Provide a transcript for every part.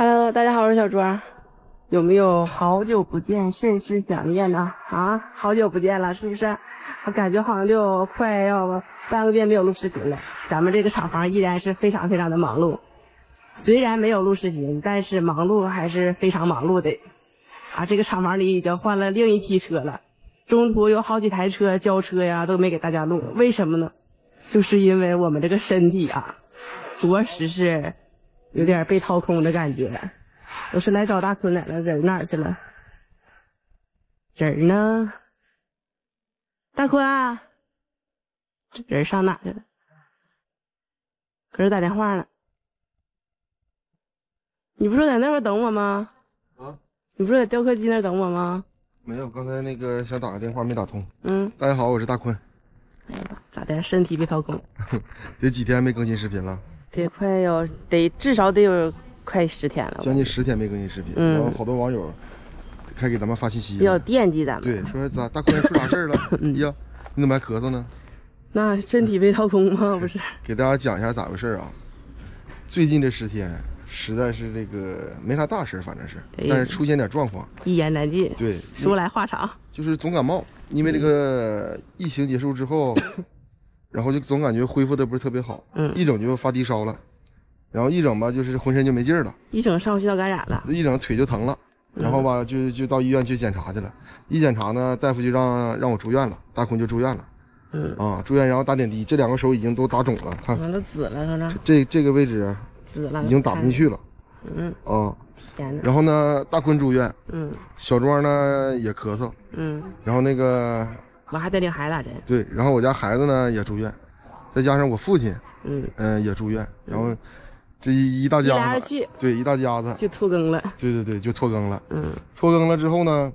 Hello，大家好，我是小卓。有没有好久不见，甚是想念呢？啊，好久不见了，是不是？我感觉好像就快要半个月没有录视频了。咱们这个厂房依然是非常非常的忙碌，虽然没有录视频，但是忙碌还是非常忙碌的。啊，这个厂房里已经换了另一批车了，中途有好几台车交车呀，都没给大家录，为什么呢？就是因为我们这个身体啊，着实是有点被掏空的感觉。我是来找大坤来了，人哪儿去了？人呢？大坤，这人上哪去了？搁这打电话呢。你不说在那边等我吗？啊？你不是在雕刻机那等我吗？没有，刚才那个想打个电话没打通。嗯。大家好，我是大坤。哎呀，咋的？身体被掏空？得几天没更新视频了？得快要得至少得有。快十天了，将近十天没更新视频，然后好多网友还给咱们发信息，比较惦记咱们。对，说咋大姑娘出啥事儿了？呀，你怎么还咳嗽呢？那身体被掏空吗？不是。给大家讲一下咋回事啊？最近这十天实在是这个没啥大事，反正是，但是出现点状况，一言难尽。对，说来话长，就是总感冒，因为这个疫情结束之后，然后就总感觉恢复的不是特别好，嗯，一整就发低烧了。然后一整吧，就是浑身就没劲儿了，一整上呼吸道感染了，一整腿就疼了，然后吧就就到医院去检查去了，一检查呢，大夫就让让我住院了，大坤就住院了，嗯。啊住院然后打点滴，这两个手已经都打肿了，看，都紫了，这这个位置紫了，已经打不进去了，嗯啊，天然后呢，大坤住院，嗯，小庄呢也咳嗽，嗯，然后那个我还得领孩子针，对，然后我家孩子呢也住院，再加上我父亲，嗯嗯也住院，然后。这一一大家子，对，一大家子就拖更了。对对对，就拖更了。嗯，拖更了之后呢，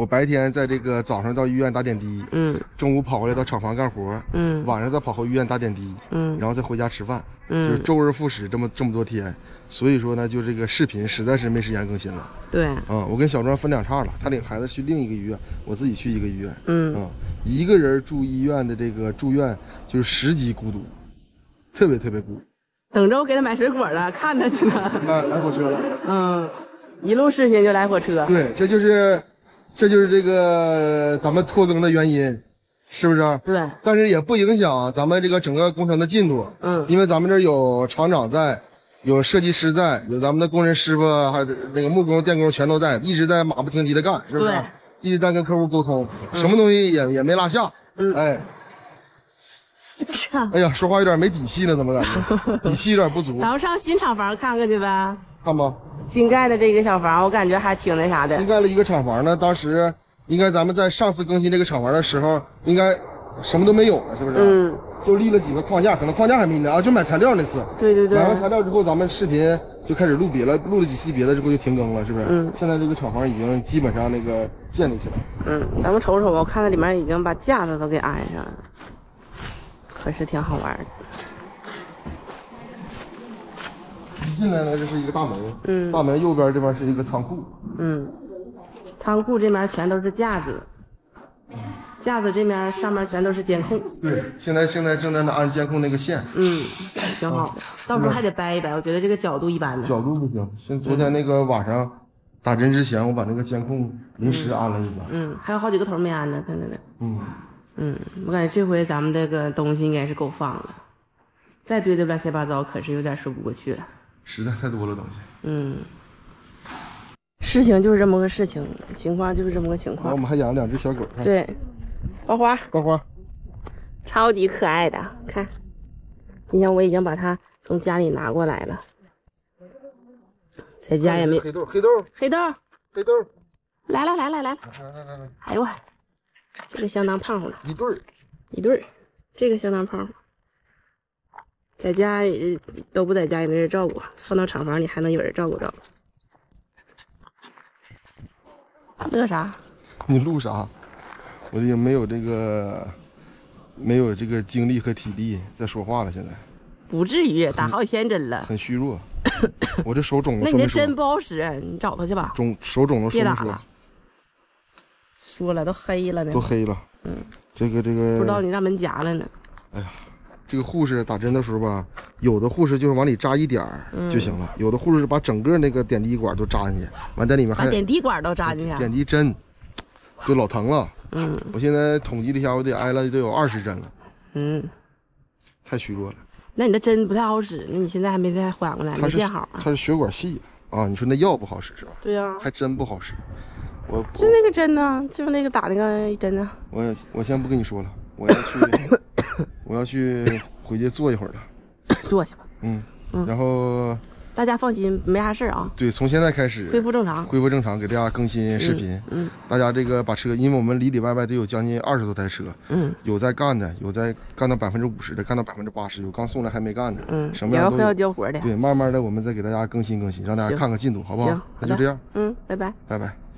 我白天在这个早上到医院打点滴，嗯，中午跑回来到厂房干活，嗯，晚上再跑回医院打点滴，嗯，然后再回家吃饭，嗯，就是周而复始这么这么多天，所以说呢，就这个视频实在是没时间更新了。对，嗯，我跟小庄分两叉了，他领孩子去另一个医院，我自己去一个医院。嗯，啊，一个人住医院的这个住院就是十级孤独，特别特别孤。等着我给他买水果了，看他去了。来来火车了。嗯，一路视频就来火车。对，这就是，这就是这个咱们拖更的原因，是不是？对。但是也不影响咱们这个整个工程的进度。嗯。因为咱们这有厂长在，有设计师在，有咱们的工人师傅，还有那个木工、电工全都在，一直在马不停蹄的干，是不是？对。一直在跟客户沟通，什么东西也也没落下。嗯。哎。哎呀，说话有点没底气呢，怎么感觉 底气有点不足？咱们上新厂房看看去呗。看吧。新盖的这个小房，我感觉还挺那啥的。新盖了一个厂房呢，当时应该咱们在上次更新这个厂房的时候，应该什么都没有了，是不是？嗯。就立了几个框架，可能框架还没呢啊，就买材料那次。对对对。买完材料之后，咱们视频就开始录别了，录了几期别的之后就停更了，是不是？嗯。现在这个厂房已经基本上那个建立起来。嗯，咱们瞅瞅吧，我看它里面已经把架子都给安上了。可是挺好玩的。一进来呢，这是一个大门，嗯，大门右边这边是一个仓库，嗯，仓库这边全都是架子，架子这面上面全都是监控。对，现在现在正在那安监控那个线，嗯，挺好的。到时候还得掰一掰，我觉得这个角度一般的。角度不行，现昨天那个晚上打针之前，我把那个监控临时安了一个。嗯，还有好几个头没安呢，看看呢。嗯。嗯，我感觉这回咱们这个东西应该是够放了，再堆的乱七八糟，可是有点说不过去了。实在太多了东西。嗯，事情就是这么个事情，情况就是这么个情况。我们还养了两只小狗。对，花花，花花，超级可爱的，看，今天我已经把它从家里拿过来了，在家也没。黑豆，黑豆，黑豆，黑豆，来了来了来了，来来来，哎呦我。这个相当胖乎了，一对儿，一对儿，这个相当胖乎，在家也都不在家，也没人照顾，放到厂房里还能有人照顾照顾。乐啥？你录啥？我已经没有这个，没有这个精力和体力再说话了。现在不至于打好几天针了，很虚弱。我这手肿了，那你这针不好使，你找他去吧。肿手肿了，别打了。说了都黑了呢，都黑了。嗯，这个这个不知道你让门夹了呢。哎呀，这个护士打针的时候吧，有的护士就是往里扎一点儿就行了，有的护士是把整个那个点滴管都扎进去，完在里面还点滴管都扎进去，点滴针，就老疼了。嗯，我现在统计了一下，我得挨了得有二十针了。嗯，太虚弱了。那你的针不太好使，那你现在还没再缓过来，没见好啊？它是血管细啊，你说那药不好使是吧？对呀，还真不好使。我就那个针呢，就是那个打那个针呢。我我先不跟你说了，我要去，我要去回去坐一会儿了。坐去吧。嗯嗯，然后。大家放心，没啥事儿啊。对，从现在开始恢复正常，恢复正常，给大家更新视频。嗯，大家这个把车，因为我们里里外外得有将近二十多台车。嗯，有在干的，有在干到百分之五十的，干到百分之八十，有刚送来还没干的。嗯，什么样都要交活的。对，慢慢的我们再给大家更新更新，让大家看看进度，好不好？行，那就这样。嗯，拜拜，拜拜。